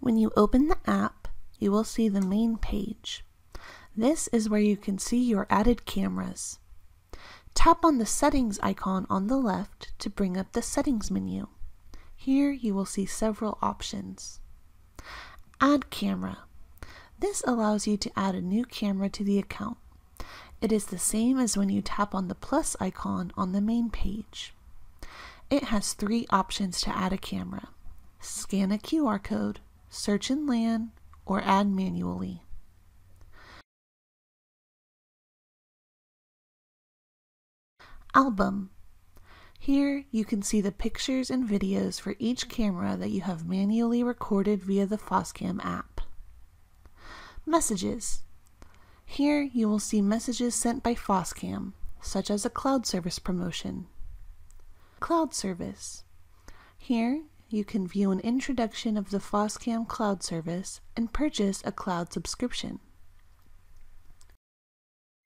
When you open the app, you will see the main page. This is where you can see your added cameras. Tap on the settings icon on the left to bring up the settings menu. Here you will see several options. Add camera. This allows you to add a new camera to the account. It is the same as when you tap on the plus icon on the main page. It has three options to add a camera. Scan a QR code, search in LAN, or add manually. Album. Here you can see the pictures and videos for each camera that you have manually recorded via the FOSCAM app. Messages. Here you will see messages sent by FOSCAM, such as a cloud service promotion. Cloud service. Here you can view an introduction of the FOSCAM cloud service and purchase a cloud subscription.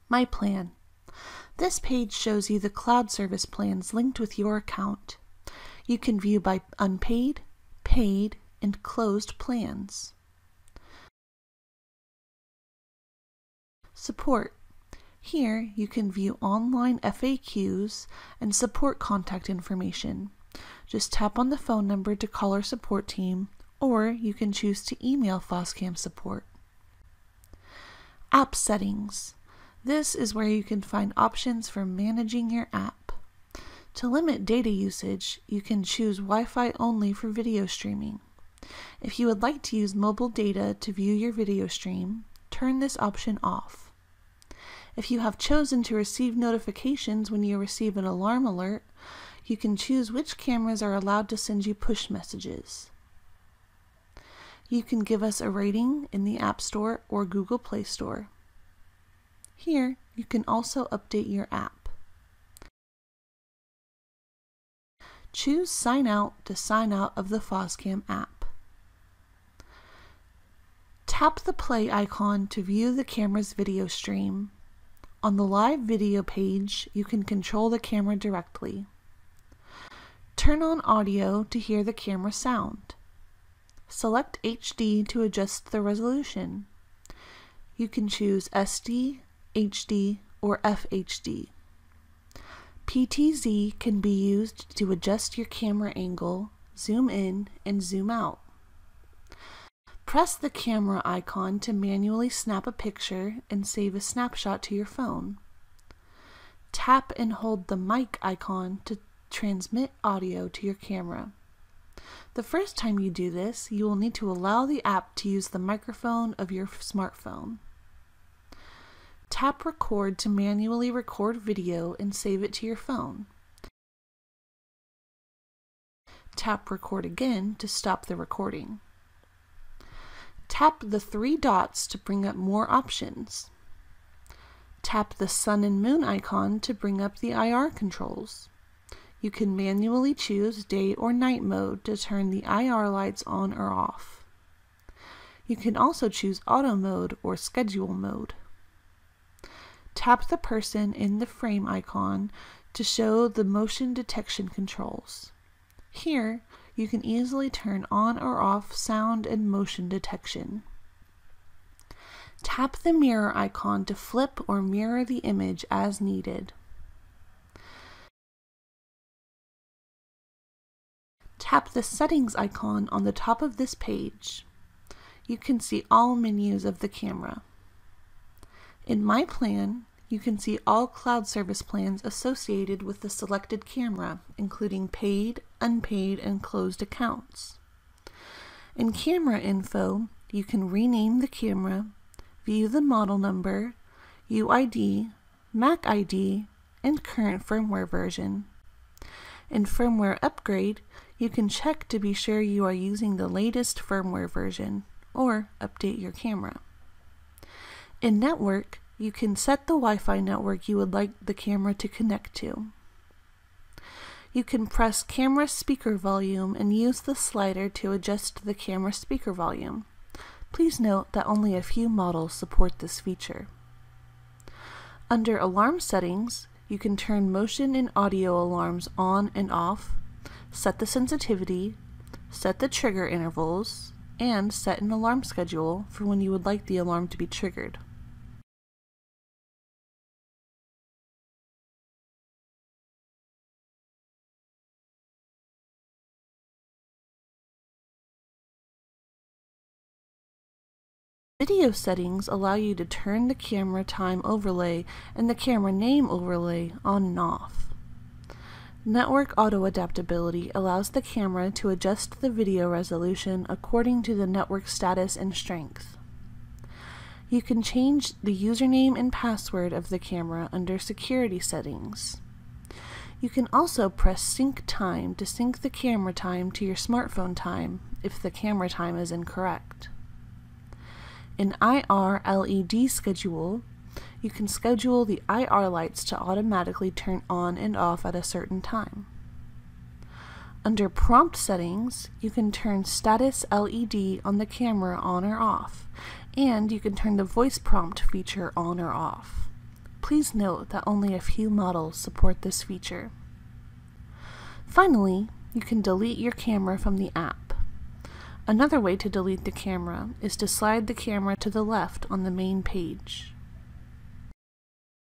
My plan. This page shows you the cloud service plans linked with your account. You can view by unpaid, paid, and closed plans. Support. Here you can view online FAQs and support contact information. Just tap on the phone number to call our support team, or you can choose to email FOSCAM support. App settings. This is where you can find options for managing your app. To limit data usage, you can choose Wi-Fi only for video streaming. If you would like to use mobile data to view your video stream, turn this option off. If you have chosen to receive notifications when you receive an alarm alert, you can choose which cameras are allowed to send you push messages. You can give us a rating in the App Store or Google Play Store. Here, you can also update your app. Choose Sign Out to sign out of the FOSCAM app. Tap the play icon to view the camera's video stream. On the live video page, you can control the camera directly. Turn on audio to hear the camera sound. Select HD to adjust the resolution. You can choose SD, HD, or FHD. PTZ can be used to adjust your camera angle, zoom in, and zoom out. Press the camera icon to manually snap a picture and save a snapshot to your phone. Tap and hold the mic icon to transmit audio to your camera. The first time you do this, you will need to allow the app to use the microphone of your smartphone. Tap record to manually record video and save it to your phone. Tap record again to stop the recording. Tap the three dots to bring up more options. Tap the sun and moon icon to bring up the IR controls. You can manually choose day or night mode to turn the IR lights on or off. You can also choose auto mode or schedule mode. Tap the person in the frame icon to show the motion detection controls. Here, you can easily turn on or off sound and motion detection. Tap the mirror icon to flip or mirror the image as needed. Tap the settings icon on the top of this page. You can see all menus of the camera. In My Plan, you can see all cloud service plans associated with the selected camera, including paid, unpaid, and closed accounts. In Camera Info, you can rename the camera, view the model number, UID, MAC ID, and current firmware version. In Firmware Upgrade, you can check to be sure you are using the latest firmware version or update your camera. In Network, you can set the Wi-Fi network you would like the camera to connect to. You can press camera speaker volume and use the slider to adjust the camera speaker volume. Please note that only a few models support this feature. Under Alarm Settings, you can turn motion and audio alarms on and off, set the sensitivity, set the trigger intervals, and set an alarm schedule for when you would like the alarm to be triggered. Video settings allow you to turn the camera time overlay and the camera name overlay on and off. Network auto adaptability allows the camera to adjust the video resolution according to the network status and strength. You can change the username and password of the camera under security settings. You can also press sync time to sync the camera time to your smartphone time if the camera time is incorrect. In IR LED schedule, you can schedule the IR lights to automatically turn on and off at a certain time. Under prompt settings, you can turn status LED on the camera on or off, and you can turn the voice prompt feature on or off. Please note that only a few models support this feature. Finally, you can delete your camera from the app. Another way to delete the camera is to slide the camera to the left on the main page.